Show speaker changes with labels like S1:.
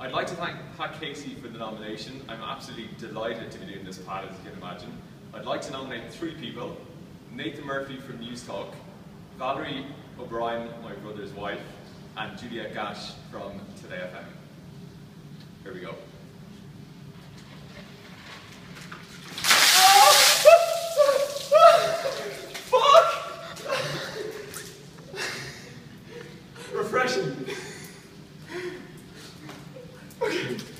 S1: I'd like to thank Pat Casey for the nomination. I'm absolutely delighted to be doing this, part, as you can imagine. I'd like to nominate three people. Nathan Murphy from Newstalk, Valerie O'Brien, my brother's wife, and Juliet Gash from Today FM. Here we go. Refreshing. Okay.